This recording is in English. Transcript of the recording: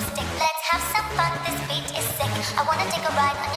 stick. Let's have some fun. This beat is sick. I wanna take a ride.